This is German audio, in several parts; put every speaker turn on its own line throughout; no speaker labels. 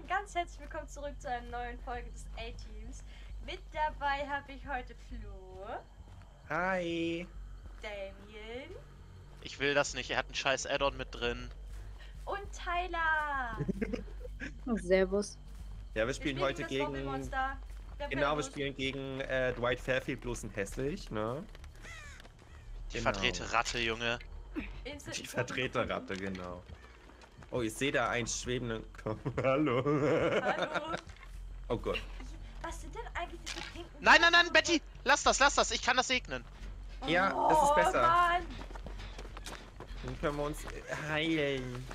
und ganz herzlich willkommen zurück zu einer neuen Folge des A-Teams. Mit dabei habe ich heute Flo,
Hi.
Damien
Ich will das nicht, er hat einen scheiß Add-on mit drin.
und Tyler.
Oh, Servus.
Ja, wir spielen heute
das
gegen. Genau, wir spielen gegen äh, Dwight Fairfield bloß ein hässlich, ne?
Die
Genau.
verdrehte Ratte, Junge.
Die Vertreterratte, genau. Oh, ich sehe da einen schwebenden. Hallo.
Hallo.
Oh Gott.
Was sind denn eigentlich diese pinken...
Nein, nein, nein, Betty! Lass das, lass das, ich kann das segnen.
Ja, das ist besser.
Oh Mann.
Dann können wir uns heilen.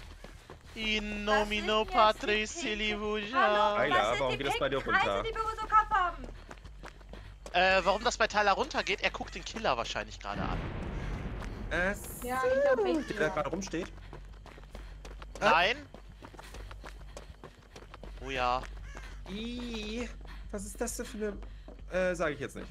In nomino Patris Silivuja.
Sind
warum geht das bei dir
Kreise,
runter?
über so Kopf haben?
Äh, warum das bei Tyler runtergeht? Er guckt den Killer wahrscheinlich gerade an.
Äh,
Ja, ich glaub,
so,
ich-
der da gerade rumsteht.
Nein? Oh ja.
Ih, was ist das denn für eine. Äh, sage ich jetzt nicht.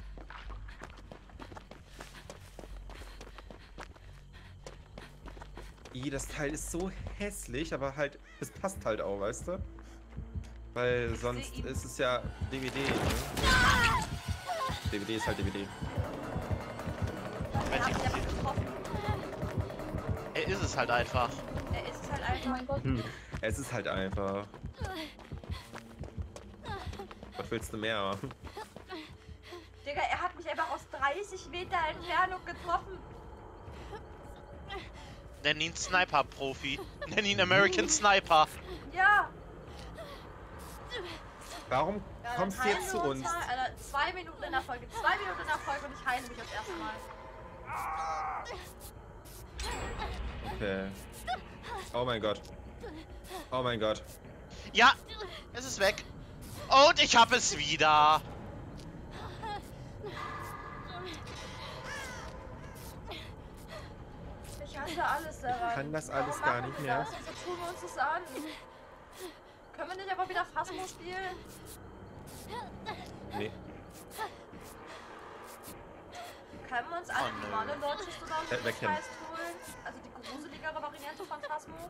Ih, das Teil ist so hässlich, aber halt, es passt halt auch, weißt du? Weil sonst ist es ja DVD, ne? DVD ist halt DVD.
Er
ist es halt einfach.
Ist es halt
Oh
einfach.
mein Gott.
Hm. Es ist halt einfach. Was willst du mehr?
Digga, er hat mich einfach aus 30 Meter Entfernung getroffen.
Nenn ihn Sniper-Profi. Nenn ihn American Sniper.
Ja.
Warum
ja
kommst du jetzt zu
uns
uns?
Alter, zwei Minuten in der Folge. Zwei Minuten in der Folge und ich heile mich das erste Mal.
Okay. Oh mein Gott. Oh mein Gott.
Ja, es ist weg. Und ich hab es wieder.
Ich hasse alles daran.
kann das alles
Warum
gar nicht mehr.
Das? Wieso tun wir uns das an? Können wir nicht einfach wieder Phasmo spielen?
Nee.
Können wir uns alle
Oh, nö.
Monologies oder so
Äh, wegnehmen.
Scheiß holen? Also die Phasmo?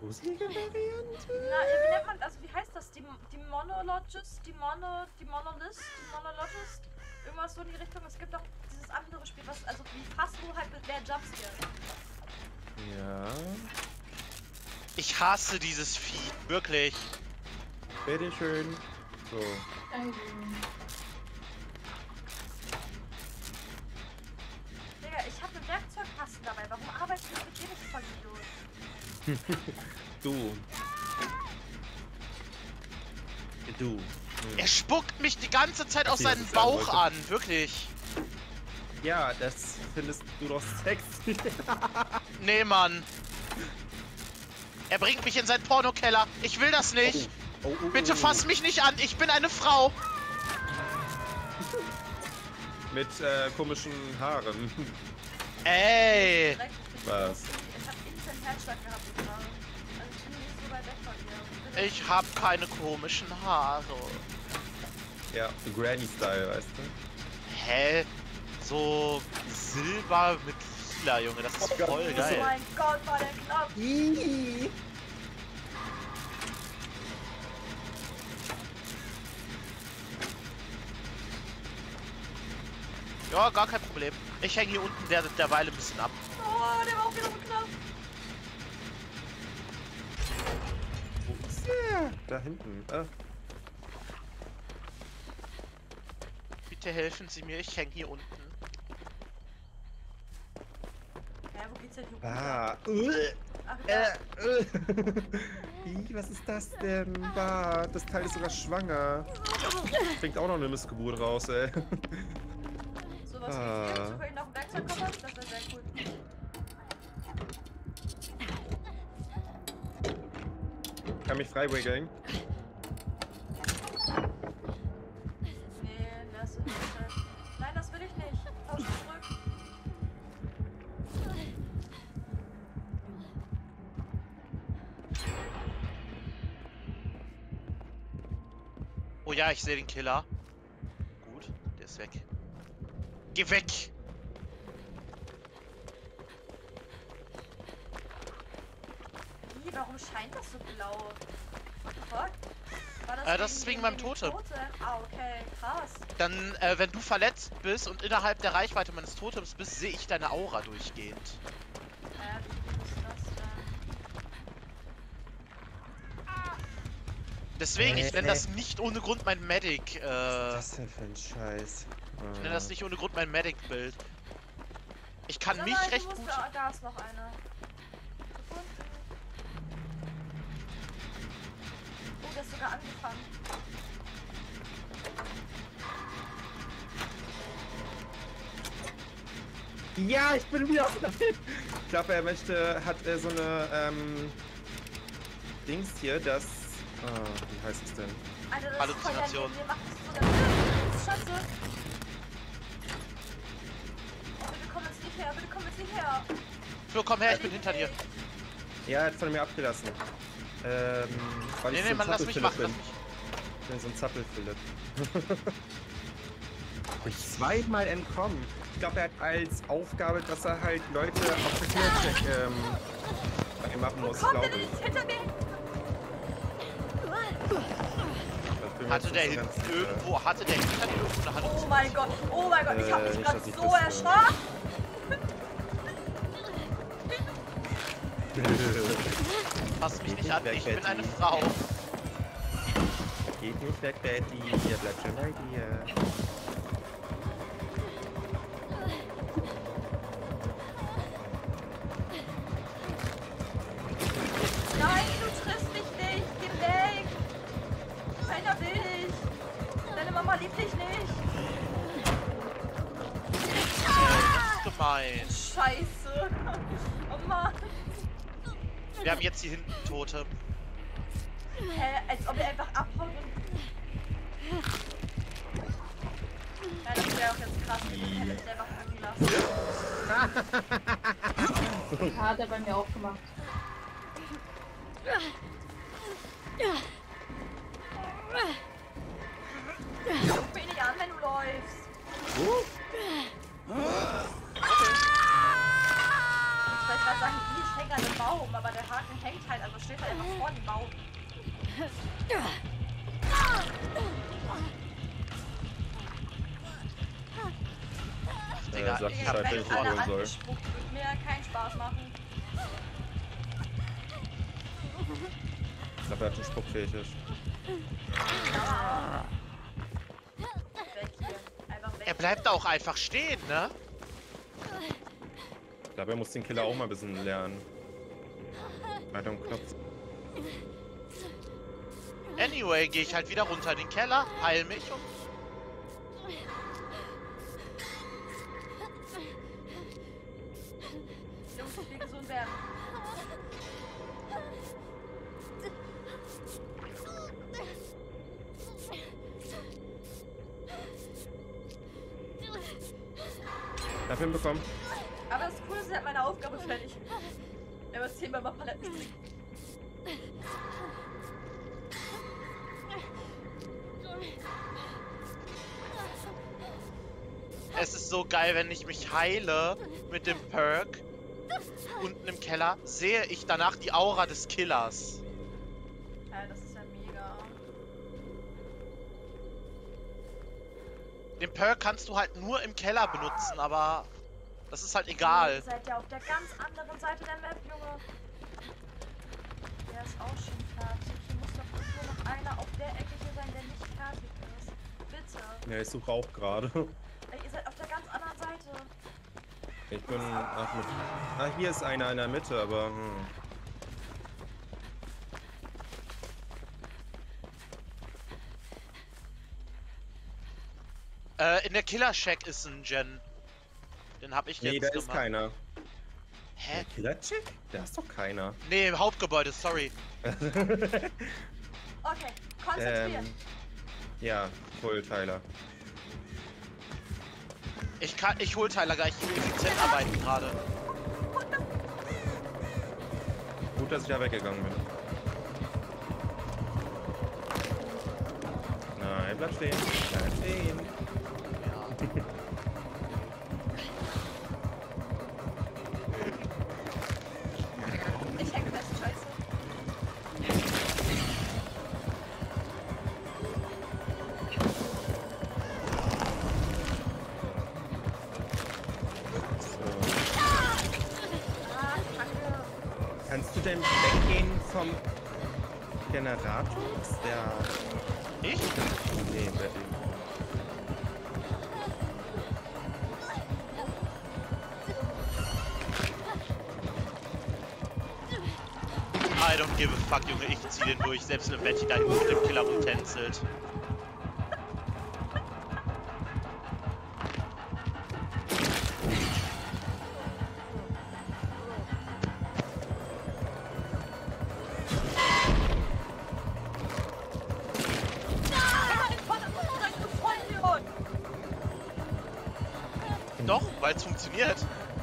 Gruselige Variante?
Na, wie nennt man, also wie heißt das? Die, die Monologist? Die Mono, die Monolist? Die Monologist? Irgendwas so in die Richtung. Es gibt auch dieses andere Spiel, was, also wie Phasmo halt mit mehr Jumpscare.
Ja.
Ich hasse dieses Vieh. Wirklich.
Bitteschön. So.
Danke.
Digga, ich habe eine Werkzeugkasten dabei. Warum arbeitest du mit dir nicht voll Idiot?
Du. Du. Hm.
Er spuckt mich die ganze Zeit aus seinem Bauch an. Wirklich.
Ja, das findest du doch sexy.
Nee, Mann. Er bringt mich in seinen Pornokeller. Ich will das nicht.
Oh, oh, oh,
Bitte
oh.
fass mich nicht an. Ich bin eine Frau.
Mit äh, komischen Haaren.
Ey.
Was?
Ich hab instant Herzschlag gehabt gerade. Also ich bin nicht so weit weg von dir.
Ich hab keine komischen Haare.
Ja, Granny-Style, weißt du?
Hä? So Silber mit lila, Junge. Das ist voll
Oh
geil.
mein Gott, war der knapp.
Ih.
Ja, gar kein Problem. Ich hänge hier unten der, derweil ein bisschen ab.
Oh, der war auch wieder
Da hinten. Ah.
Bitte helfen Sie mir, ich hänge hier unten.
Hä, wo geht's denn hier?
Ah.
Ach, ja.
Äh. äh. Ih, was ist das denn? Bah, das Teil ist sogar schwanger. Bringt auch noch eine Missgeburt raus, ey.
Sowas
Ah.
wie hier, zufällig noch ein Werkzeugkoffer? Das wäre sehr cool.
Kann mich frei wiggeln.
Oh ja, ich sehe den Killer. Gut, der ist weg. Geh weg!
Ih, warum scheint das so blau? fuck? War
Äh, das ist wegen meinem Totem.
Ah, okay, krass.
Dann, äh, wenn du verletzt bist und innerhalb der Reichweite meines Totems bist, sehe ich deine Aura durchgehend. Deswegen, ich nenne das nicht ohne Grund mein Medic,
Was
äh,
ist das denn für ein Scheiß?
ich nenne das nicht ohne Grund mein Medic-Bild. Ich kann mich recht
musst
gut...
Da, da ist noch eine. Gefunden. Oh, der ist sogar angefangen.
Ja, ich bin wieder auf der Ich glaube, er möchte, hat äh, so eine, ähm, Dings hier, das, ah, wie heißt es denn?
Alter, das
Halluzination.
Ist voll Scheiße. Oh, bitte komm jetzt nicht her, bitte komm jetzt nicht her.
Flo, komm her, ich bin hinter dir.
Ja, er hat von mir abgelassen. Ähm, weil
Nee,
ich
nee,
so ein
Mann, lass mich machen,
bin. Ich bin so ein Zappelphilipp. ich zweimal entkommen. Ich glaube, er hat als Aufgabe, dass er halt Leute auf der Killercheck ähm, bei ihm machen muss,
Kommt
glaube ich.
nicht hinter mir?
Hatte der
nicht so
hin-
ganz sicher.
irgendwo, hatte der hinter dir irgendwo eine
Oh
Halluzination?
mein Gott, oh mein Gott, ich hab
Äh,
mich
nicht,
gerade so erschrocken.
Fass mich nicht an, ich bin eine Frau.
Geht nicht weg, Betty. Ihr bleibt schon bei dir.
Wir haben jetzt hier hinten Tote.
Hä, als ob er einfach abhaut und... Ja, das wäre auch jetzt krass, wenn ich hätte mich einfach angelassen.
Hat er bei mir auch gemacht.
Guck mich nicht an, wenn du läufst. Wollte gerade sagen, ich hänge an dem Baum, aber der Haken hängt halt, also steht halt einfach vor dem Baum.
Digga,
sag
ich hab
wenn ich
alle
holen soll.
wird mir keinen Spaß machen.
Ich glaube, er hat einen Spuckfetisch.
Ja. Weg hier. Einfach weg.
Er bleibt auch einfach stehen, ne?
Ich glaube, er muss den Killer auch mal ein bisschen lernen. Weiter am Knopf.
Anyway, gehe ich halt wieder runter in den Keller, heil mich und.
Dafür hinbekommen.
Hat meine Aufgabe fertig. Er muss zehnmal mal Paletten springen.
es ist so geil, wenn ich mich heile mit dem Perk. Unten im Keller sehe ich danach die Aura des Killers.
Ja, das ist ja mega.
Den Perk kannst du halt nur im Keller benutzen, aber das ist halt egal.
Ihr seid ja auf der ganz anderen Seite der Map, Junge. Der ist auch schon fertig. Hier muss doch nur noch einer auf der Ecke hier sein, der nicht fertig ist. Bitte.
Ja, ich suche auch gerade.
Ey, ihr seid auf der ganz anderen Seite.
Ich bin. Ach, mit, ah, hier ist einer in der Mitte, aber. Hm.
Äh, in der Killer-Shack ist ein Gen. Den hab ich
Nee,
jetzt
da
gemacht.
ist keiner.
Hä?
Killer-Check? Da ist doch keiner.
Nee, im Hauptgebäude, sorry.
Okay, konzentrieren.
ähm. Ja, voll Tyler.
Ich kann, ich hol Tyler gleich, ich will effizient arbeiten gerade.
Gut, dass ich da weggegangen bin. Nein, bleib stehen. Bleib stehen.
I don't give a fuck, Junge. Ich zieh den durch, selbst wenn Betty da hinten mit dem Killer rumtänzelt. Doch, weil es funktioniert.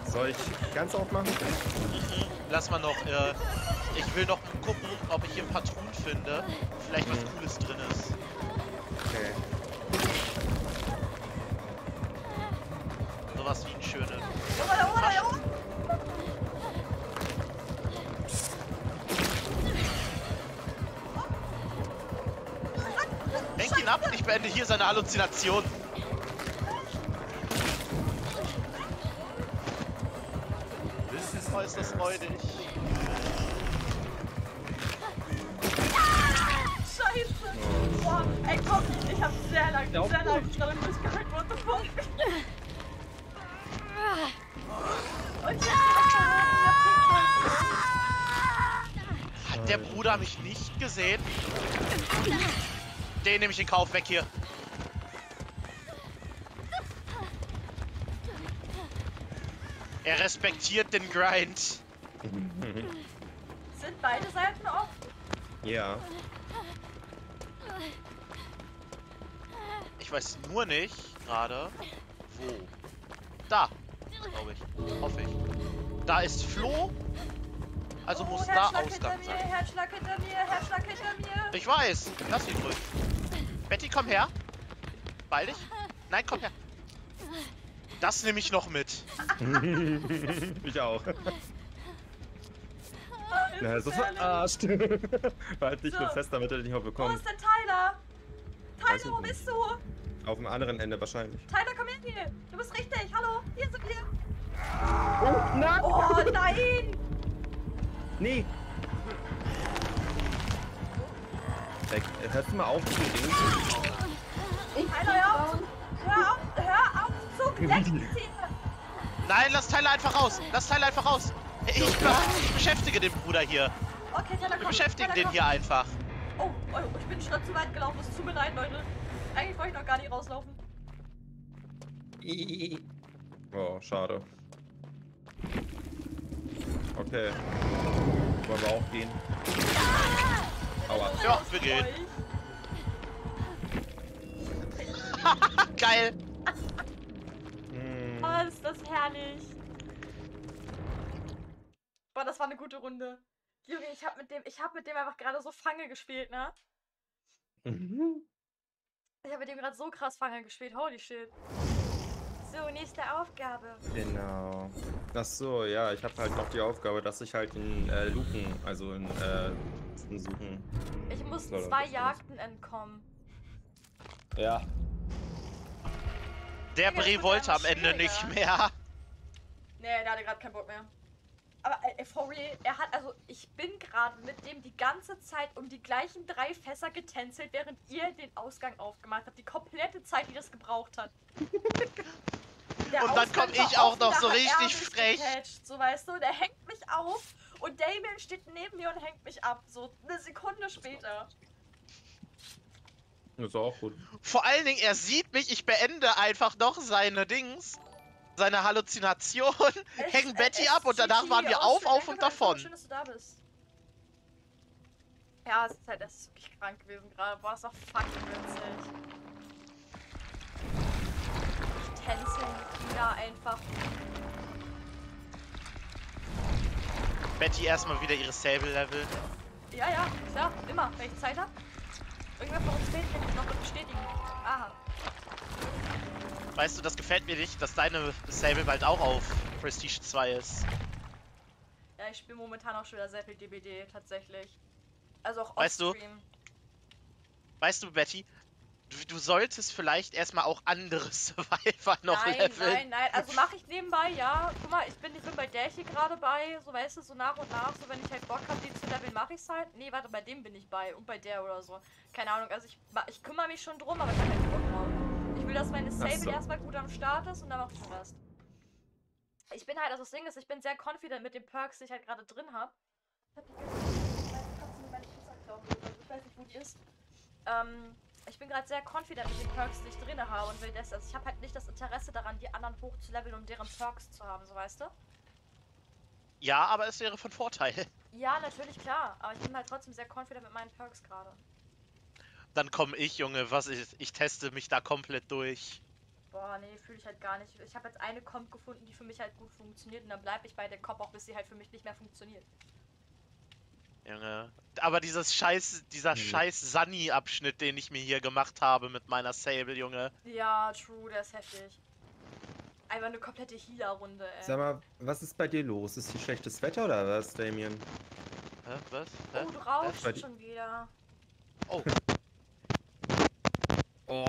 Soll ich ganz aufmachen?
Mhm. Lass mal noch, ich beende hier seine Halluzination. Oh, ist das räudig.
Scheiße. Boah, ey, komm, ich hab sehr lange,
Ja,
sehr lange daran durchgehalten. What the fuck? Und jetzt
Hat der Bruder mich nicht gesehen? Den nehme ich in Kauf, weg hier. Er respektiert den Grind.
sind beide Seiten offen.
Ja.
Ich weiß nur nicht gerade, wo. Da, glaube ich. Hoffe ich. Da ist Flo. Also
oh,
muss da
Herzschlag
Ausgang
hinter mir,
sein.
Herzschlag hinter mir, Herzschlag hinter mir.
Ich weiß. Lass mich ruhig. Betty, komm her. Beeil dich. Nein, komm her. Das nehme ich noch mit.
ich auch.
Ist
Na,
das
so verarscht. halt dich
So.
nur fest, damit er dich auch
Wo
bekommt.
ist denn Tyler? Tyler, wo
ich
bist du?
Auf dem anderen Ende wahrscheinlich.
Tyler, komm her hier. Du bist richtig. Hallo, hier sind wir.
Oh, nein!
Oh nein!
Nee! Weg. Hörst du mal auf zu reden?
Tyler, hör auf! Hör auf, hör auf zu!
Nein, lass Tyler einfach raus. Lass Tyler einfach raus. Ich, ich beschäftige den Bruder hier.
Okay, Tyler,
Wir
komm.
beschäftigen
Tyler,
den hier einfach.
Oh, oh, ich bin Schritt zu weit gelaufen. Es tut mir leid, Leute. Eigentlich wollte ich noch gar nicht rauslaufen.
Oh, schade. Okay. Wollen wir auch gehen? Aua.
Ja, wir gehen. Geil.
Hm.
Oh, ist das herrlich. Boah, das war eine gute Runde. Junge, ich hab mit dem, ich hab mit dem einfach gerade so Fange gespielt, ne? Ich hab mit dem gerade so krass Fange gespielt. Holy shit. So, nächste Aufgabe.
Genau. Ach so, ja, ich habe halt noch die Aufgabe, dass ich halt in äh, Luken, also in äh, in Suchen.
Ich muss
er
zwei Jagden entkommen.
Ja.
Der Brie wollte am Ende nicht mehr.
Nee, der hatte gerade keinen Bock mehr. Aber äh, for real, er hat, also ich bin gerade mit dem die ganze Zeit um die gleichen drei Fässer getänzelt, während ihr den Ausgang aufgemacht habt. Die komplette Zeit, die das gebraucht hat. Der
Und dann
Ausgang
komm
war
ich auch noch so richtig frech.
gecatcht, so weißt du, der hängt mich auf und Damien steht neben mir und hängt mich ab. So eine Sekunde später.
Das ist auch gut.
Vor allen Dingen, er sieht mich, ich beende einfach noch seine Dings. Seine Halluzination, hängen Betty ab und danach waren wir auf, auf und davon.
Schön, dass du da bist. Ja, es ist halt, das ist wirklich krank gewesen gerade. Boah, ist doch fucking witzig. Ich tänze mit Ina einfach.
Betty erstmal wieder ihre Sable-Level.
Ja, ja, klar, immer, wenn ich Zeit hab. Irgendwer von uns fehlt, kann ich noch bestätigen. Aha.
Weißt du, das gefällt mir nicht, dass deine Sable bald auch auf Prestige 2 ist.
Ja, ich spiele momentan auch schon wieder sehr viel DBD, tatsächlich. Also auch
Weißt du. Weißt du, Betty, Du, du solltest vielleicht erstmal auch andere Survivor noch
nein,
leveln.
nein, nein. Also mache ich nebenbei, ja. Guck mal, ich bin, ich bin bei der hier gerade bei, so weißt du, so nach und nach, so wenn ich halt Bock habe, die zu leveln, mache ich's halt. Nee, warte, bei dem bin ich bei und bei der oder so. Keine Ahnung, also ich, ich kümmere mich schon drum, aber ich habe halt Bock drauf. Ich will, dass meine Sable
so.
erstmal gut am Start ist und dann mach ich den Rest. Ich bin halt, also das Ding ist, ich bin sehr confident mit den Perks, die ich halt gerade drin habe. Ich hab die ganze meine Pizza klauen, also ich weiß nicht, wo die ist. Ähm, ich bin gerade sehr confident mit den Perks, die ich drin habe und will das. Also ich habe halt nicht das Interesse daran, die anderen hochzuleveln und deren Perks zu haben, so weißt du?
Ja, aber es wäre von Vorteil.
Ja, natürlich, klar. Aber ich bin halt trotzdem sehr confident mit meinen Perks gerade.
Dann komme ich, Junge, was ist. Ich teste mich da komplett durch.
Boah, nee, fühle ich halt gar nicht. Ich habe jetzt eine Comp gefunden, die für mich halt gut funktioniert und dann bleibe ich bei der Comp auch, bis sie halt für mich nicht mehr funktioniert.
Junge. Aber dieses scheiß, dieser
Nee.
scheiß Sunny-Abschnitt, den ich mir hier gemacht habe mit meiner Sable, Junge.
Ja, true, der ist heftig. Einfach eine komplette Healer-Runde, ey.
Sag mal, was ist bei dir los? Ist hier schlechtes Wetter oder was, Damien?
Hä? Was? Hä?
oh, du rauschst schon wieder.
Oh,
Oh.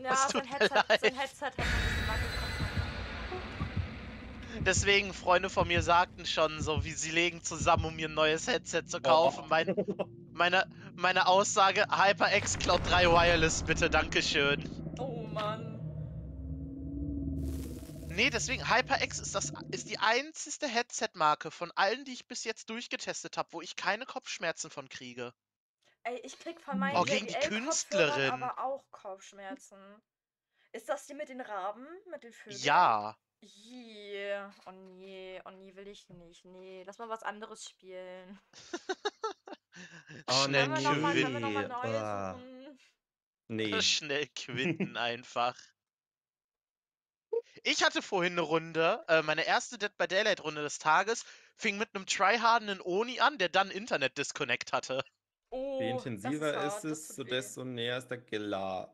Ja, sein Headset, sein Headset hat ein bisschen Wackelkontakt.
Deswegen, Freunde von mir sagten schon so, wie sie legen zusammen, um mir ein neues Headset zu kaufen. Mein, meine, meine Aussage, HyperX Cloud 3 Wireless, bitte, Dankeschön.
Oh Mann.
Nee, deswegen, HyperX ist, das, ist die einzigste Headset-Marke von allen, die ich bis jetzt durchgetestet habe, wo ich keine Kopfschmerzen von kriege.
Ey, ich krieg von meinen
Oh, gegen die Künstlerin.
aber auch Kopfschmerzen. Ist das die mit den Raben? Mit den Vögeln?
Ja.
Yeah. Oh nee, oh nee, will ich nicht. Nee, lass mal was anderes spielen.
Oh,
Schnell
Wollen wir nochmal
Quinn.
noch mal neu
Ah.
suchen?
Nee.
Schnell quitten einfach. Ich hatte vorhin eine Runde, äh, meine erste Dead by Daylight Runde des Tages, fing mit einem tryhardenen Oni an, der dann Internet-Disconnect hatte.
Oh,
Je
das
intensiver
hart,
ist es, so desto näher ist der Killer.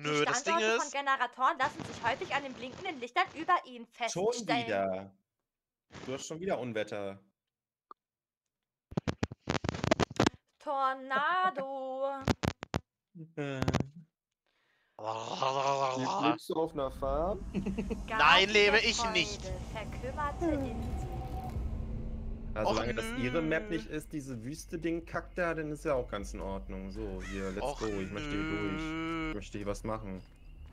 Nö,
Die
das Ding
Standorte von
ist,
Generatoren lassen sich häufig an den blinkenden Lichtern über ihnen
Schon
feststellen.
wieder. Du hast schon wieder Unwetter.
Tornado.
Lebst du auf einer Farm?
Nein, lebe ich nicht.
Verkümmerte Insel.
Also,
Och,
solange das ihre Map nicht ist, diese Wüste-Ding-Kack da, dann ist ja auch ganz in Ordnung. So, hier, let's
Och,
go. Ich möchte hier durch. Ich möchte hier was machen.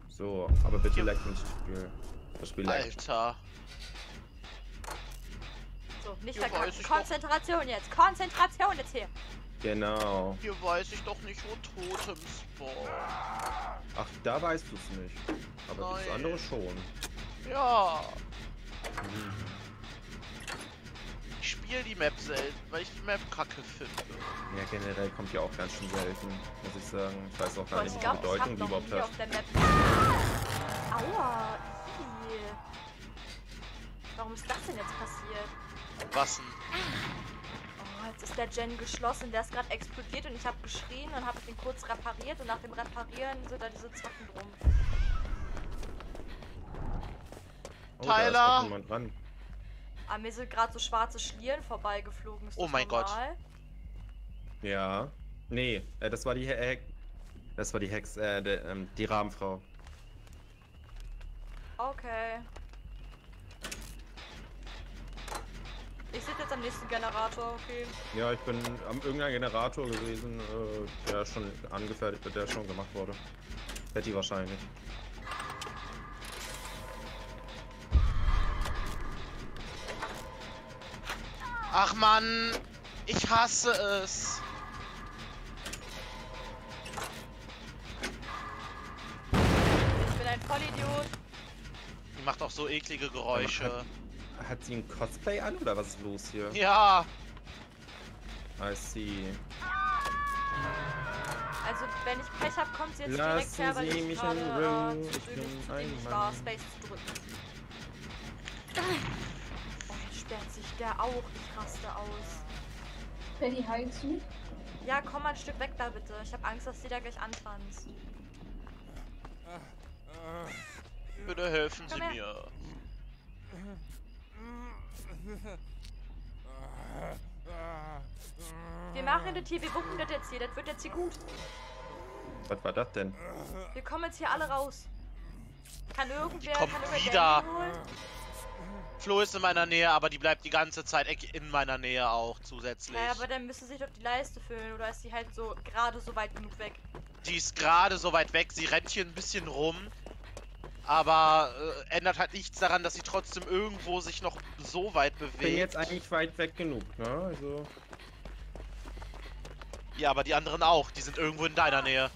So, aber bitte
Ja.
like nicht das Spiel. Das Spiel like.
Alter.
So, nicht
weiß
verkacken.
ich doch.
Konzentration jetzt. Konzentration jetzt hier.
Genau.
Hier weiß ich doch nicht, wo Totem spawnt.
Ach, da weißt du es nicht. Aber das
Nein.
andere schon.
Ja.
Hm.
Spiele die Map selten, weil ich die Map kacke finde.
Ja, generell kommt ja auch ganz schön selten, muss ich sagen. Ich weiß auch gar nicht, welche
ich
Bedeutung die überhaupt hat.
auf der Map... Aua. ih. Warum ist das denn jetzt passiert?
Was denn?
Oh, jetzt ist der Gen geschlossen. Der ist gerade explodiert und ich habe geschrien und habe den kurz repariert und nach dem Reparieren sind da diese Zacken drum.
Oh, da ist
Tyler!
jemand dran.
An mir sind gerade so schwarze Schlieren vorbeigeflogen. Ist
Oh mein Gott.
normal?
Ja. Nee, äh, das war die He Hex. Das war die Hex, äh, der, ähm, die Rahmenfrau.
Okay. Ich sitze jetzt am nächsten Generator, okay.
Ja, ich bin am irgendein Generator gewesen, äh, der schon angefertigt wird, der schon gemacht wurde. Betty wahrscheinlich.
Ach man, ich hasse es.
Ich bin ein Vollidiot.
Die macht auch so eklige Geräusche.
Hat sie ein Cosplay an oder was ist los hier?
Ja,
I see.
Also, wenn ich Pech habe, kommt sie jetzt
Lassen
direkt her, weil
Sie
ich
mich
gerade
in
äh,
ich bin
zu
ein Mann.
Space zu drücken. Oh, jetzt sperrt sich der auch. Ich raste aus.
Patty, heilst du?
Ja, komm mal ein Stück weg da bitte. Ich habe Angst, dass sie da gleich antanzt.
bitte helfen Sie
her.
mir.
Wir machen das hier, wir wuppen das jetzt hier, das wird jetzt hier gut.
Was war das denn?
Wir kommen jetzt hier alle raus. Kann irgendwer, kann irgendwer
wieder.
Damien holen?
Flo ist in meiner Nähe, aber die bleibt die ganze Zeit in meiner Nähe auch zusätzlich.
Naja, aber dann müsste sich doch die Leiste füllen, oder ist die halt so gerade so weit genug weg?
Die ist gerade so weit weg, sie rennt hier ein bisschen rum. Aber äh, ändert halt nichts daran, dass sie trotzdem irgendwo sich noch so weit
Ich bin
bewegt.
jetzt eigentlich weit weg genug, ne? Also.
Ja, aber die anderen auch. Die sind irgendwo in deiner Nähe.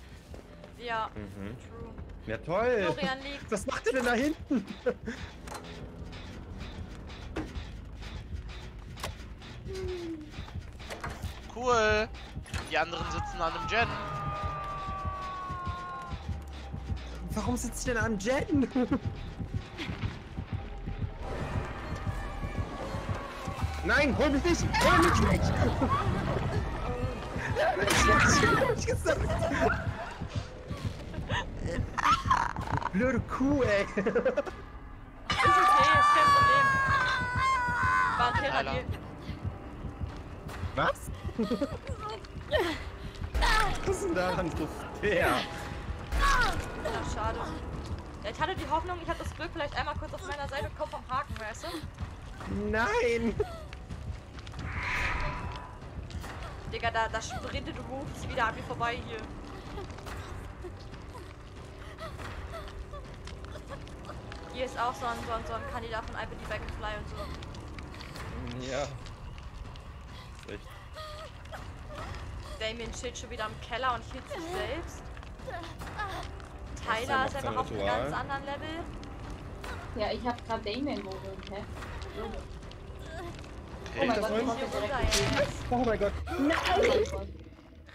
Ja,
Mhm.
true.
Ja, toll.
Florian liegt.
Was macht ihr denn da hinten?
Cool. Die anderen sitzen an einem Gen.
Warum sitzt ihr denn am Jen? Nein, hol mich nicht! Hol mich nicht! Blöde Kuh, ey.
Ist okay, ist kein Problem. War ein.
Was? Ist denn daran so fair?
Ja, schade. Ich hatte die Hoffnung, ich habe das Glück, vielleicht einmal kurz auf meiner Seite kommt vom Haken, weißt du?
Nein!
Digga, da, da sprintet du Moves wieder an mir vorbei hier. Hier ist auch so ein, so ein, so ein Kandidat von I Believe I Can Fly und so.
Ja. Ist echt.
Damien chillt schon wieder im Keller und hielt sich selbst.
er
Tyler ist einfach auf einem ganz anderen Level.
Ja, ich hab grad Damien geholt, hä? Oh
Okay.
mein Gott,
Hier
er direkt.
Oh mein Gott.
Oh mein Gott.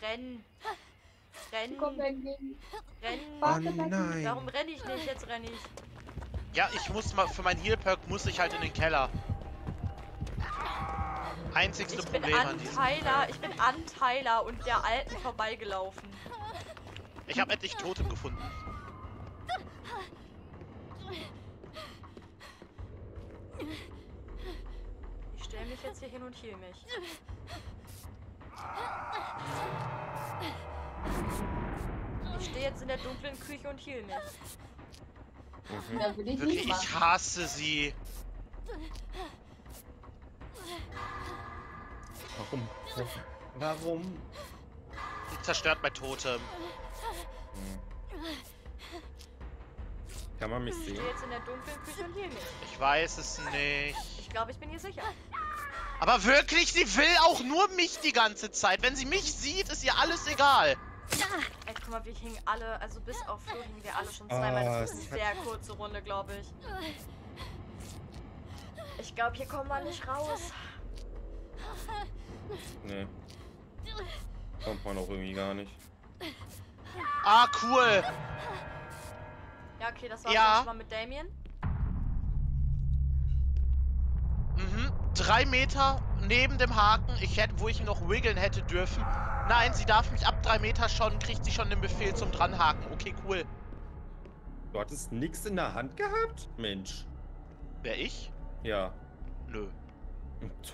Renn.
Kommt er
Renn.
entgegen.
Renn.
Oh
Warte, warte.
nein.
Warum renne ich nicht? Jetzt renne ich.
Ja, ich muss mal, für mein Heal-Perk muss ich halt in den Keller. Einzigste
Ich bin
Problem
an
diesem.
Tyler, ich bin an Tyler und der Alten vorbeigelaufen.
Ich habe endlich Totem gefunden.
Ich stelle mich jetzt hier hin und heal mich. Ich stehe jetzt in der dunklen Küche und heal mich.
Mhm.
Da will ich
Wirklich,
nicht
ich hasse sie.
Warum? Warum?
Sie zerstört mein Totem.
Kann man mich
Ich
sehen?
stehe jetzt in der dunklen Küche und heal mich.
Ich weiß es nicht.
Ich glaube, ich bin hier sicher.
Aber wirklich, sie will auch nur mich die ganze Zeit. Wenn sie mich sieht, ist ihr alles egal.
Ey, guck mal, wir hingen alle, also bis auf Flo hingen wir alle schon zweimal.
Ah,
Das ist eine sehr kurze Runde, glaube ich. Ich glaube, hier kommen wir nicht raus.
Nee. Kommt man auch irgendwie gar nicht.
Ah, cool.
Ja, okay, das war
Ja.
schon mal mit Damien.
Mhm. Drei Meter neben dem Haken, ich hätte, wo ich noch wiggeln hätte dürfen. Nein, sie darf mich ab drei Meter schon, kriegt sie schon den Befehl zum dranhaken. Okay, cool.
Du hattest nichts in der Hand gehabt? Mensch.
Wer ich?
Ja.
Nö.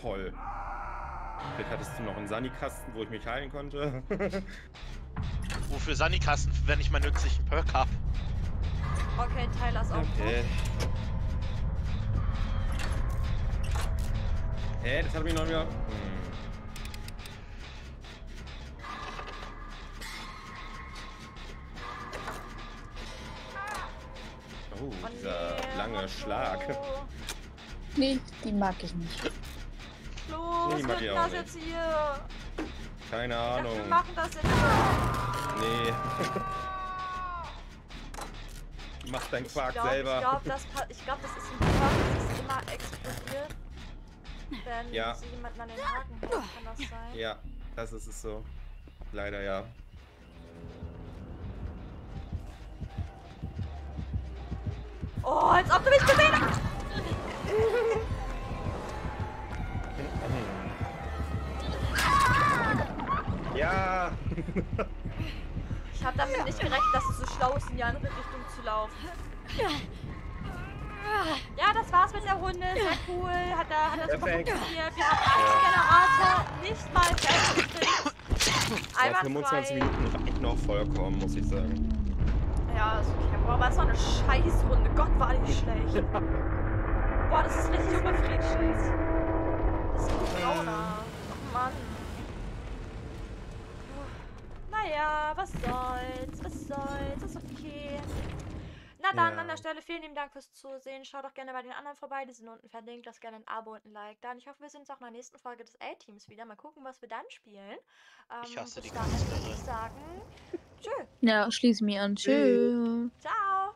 Toll. Vielleicht hattest du noch einen Sanikasten, wo ich mich heilen konnte.
Wofür Sanikasten, wenn ich meinen nützlichen Perk hab?
Okay, Tyler ist auch
okay. Hä, das hat mich noch wieder. Hm. Oh,
tot.
Dieser lange. Schlag.
Nee, die mag ich nicht.
Flo,
Nee, auch
das
nicht.
jetzt hier?
Keine
Ich dachte,
Ahnung.
wir machen das jetzt.
Nee. Mach deinen Quark
glaube,
selber.
ich glaube, das, glaub, das ist ein Quark, das ist immer explodiert. Wenn
Ja.
sie jemanden an den Haken hält, kann das sein?
Ja, das ist es so. Leider ja.
Oh, als ob du mich schlau ist, in die andere Richtung zu laufen. Ja, das war's mit der Runde. Sehr cool. Hat er, hat er super funktioniert. Wir haben einen Generator nicht mal fertig
Ja,
Einmal
25 Minuten reichen auch vollkommen, muss ich sagen.
Ja, ist okay. Boah, es war eine Scheißrunde. Gott, war die schlecht. Boah, das ist richtig unbefriedigend. Das ist ein Brauner. Oh Mann. Naja, was soll's, was soll's, ist okay. Na dann,
Ja.
an der Stelle vielen lieben Dank fürs Zusehen. Schaut doch gerne bei den anderen vorbei, die sind unten verlinkt. Lasst gerne ein Abo und ein Like da. Und ich hoffe, wir sehen uns auch in der nächsten Folge des A-Teams wieder. Mal gucken, was wir dann spielen. Ähm,
Ich hasse
bis
die
dahin
Künstlerin.
würde ich sagen, tschö,
Ja, schließ mich an. Tschüss.
ciao.